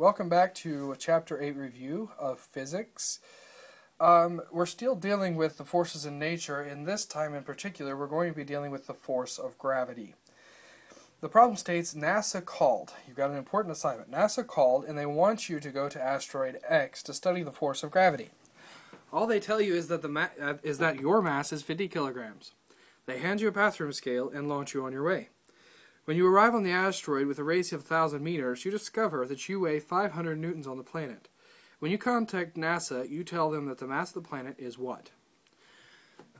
Welcome back to a Chapter 8 review of physics. Um, we're still dealing with the forces in nature, and this time in particular we're going to be dealing with the force of gravity. The problem states NASA called. You've got an important assignment. NASA called and they want you to go to asteroid X to study the force of gravity. All they tell you is that the uh, is that your mass is 50 kilograms. They hand you a bathroom scale and launch you on your way. When you arrive on the asteroid with a radius of 1,000 meters, you discover that you weigh 500 newtons on the planet. When you contact NASA, you tell them that the mass of the planet is what?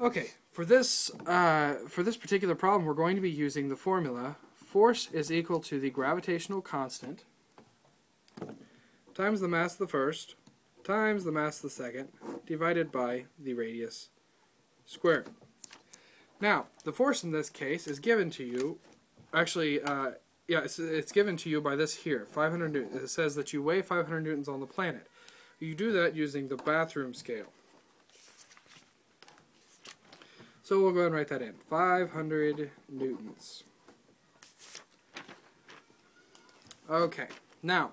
Okay, for this, uh, for this particular problem, we're going to be using the formula force is equal to the gravitational constant times the mass of the first times the mass of the second divided by the radius squared. Now, the force in this case is given to you actually, uh, yeah, it's, it's given to you by this here, 500 newtons. It says that you weigh 500 newtons on the planet. You do that using the bathroom scale. So we'll go ahead and write that in. 500 newtons. Okay, now,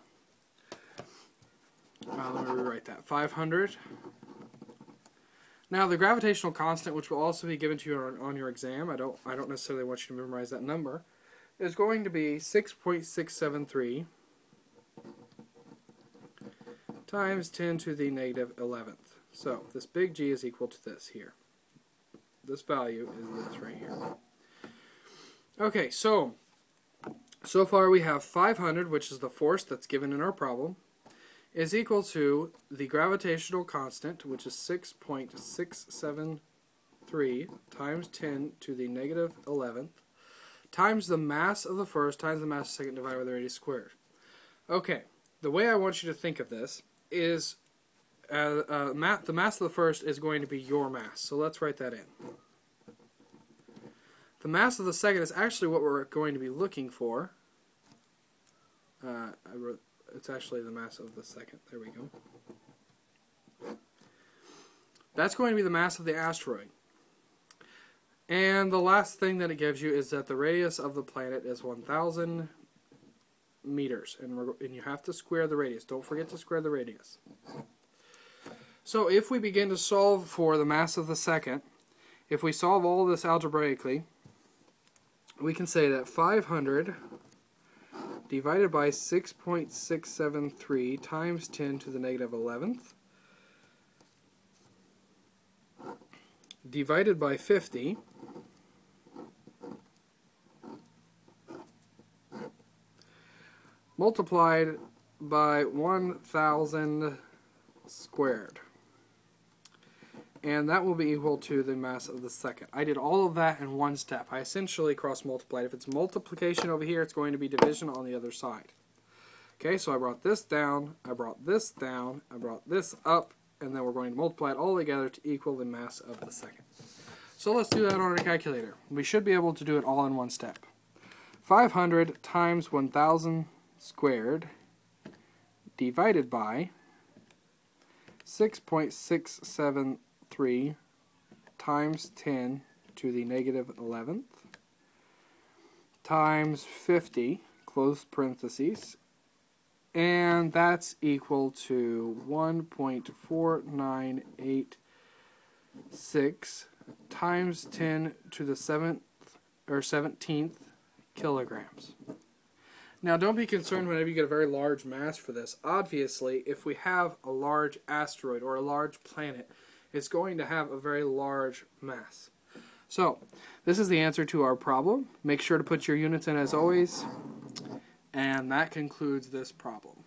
well, let me rewrite that. 500. Now, the gravitational constant, which will also be given to you on, on your exam, I don't, I don't necessarily want you to memorize that number, is going to be 6.673 times 10 to the negative 11th. So this big G is equal to this here. This value is this right here. Okay, so so far we have 500, which is the force that's given in our problem, is equal to the gravitational constant, which is 6.673 times 10 to the negative 11th, times the mass of the first times the mass of the second divided by the radius squared. Okay, the way I want you to think of this is uh, uh, ma the mass of the first is going to be your mass. So let's write that in. The mass of the second is actually what we're going to be looking for. Uh, wrote, it's actually the mass of the second. There we go. That's going to be the mass of the asteroid. And the last thing that it gives you is that the radius of the planet is 1,000 meters. And, and you have to square the radius. Don't forget to square the radius. So if we begin to solve for the mass of the second, if we solve all this algebraically, we can say that 500 divided by 6.673 times 10 to the negative 11th divided by 50 multiplied by 1,000 squared. And that will be equal to the mass of the second. I did all of that in one step. I essentially cross multiplied. If it's multiplication over here, it's going to be division on the other side. Okay, so I brought this down, I brought this down, I brought this up, and then we're going to multiply it all together to equal the mass of the second. So let's do that on our calculator. We should be able to do it all in one step. 500 times 1,000 squared divided by 6.673 times 10 to the negative 11th times 50, close parentheses, and that's equal to 1.4986 times 10 to the 7th or 17th kilograms. Now, don't be concerned whenever you get a very large mass for this. Obviously, if we have a large asteroid or a large planet, it's going to have a very large mass. So, this is the answer to our problem. Make sure to put your units in as always. And that concludes this problem.